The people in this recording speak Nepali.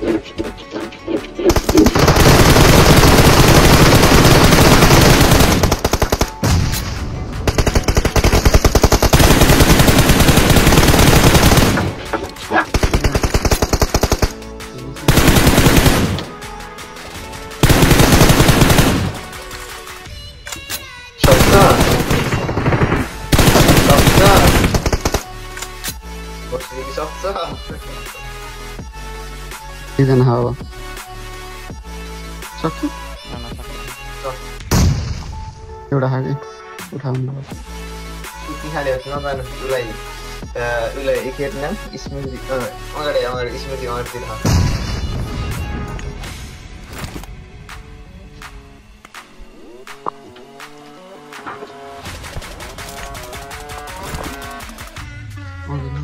Thank सक्छ एकजना हावा सक्छ एउटा हागे उठाउनु नजानु उसलाई उसलाई एक हेर्न स्मृति अगाडि अगाडि स्मृति अगाडितिर